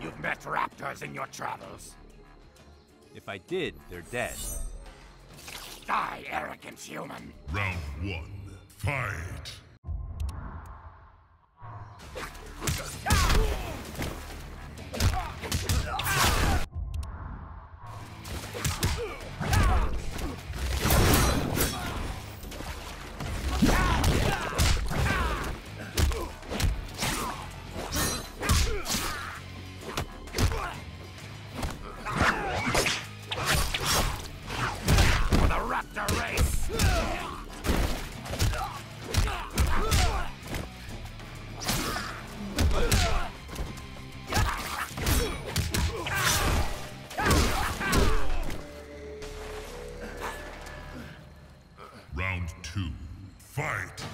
You've met raptors in your travels. If I did, they're dead. Die, arrogant human. Round one, fight! For the race! Round two, fight!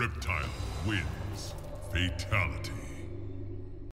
Reptile wins. Fatality.